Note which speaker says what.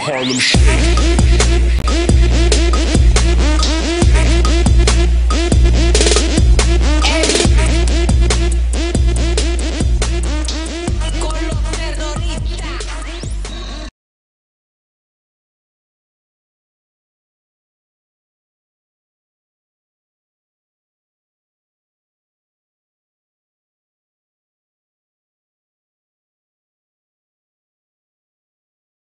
Speaker 1: Harlem Shake.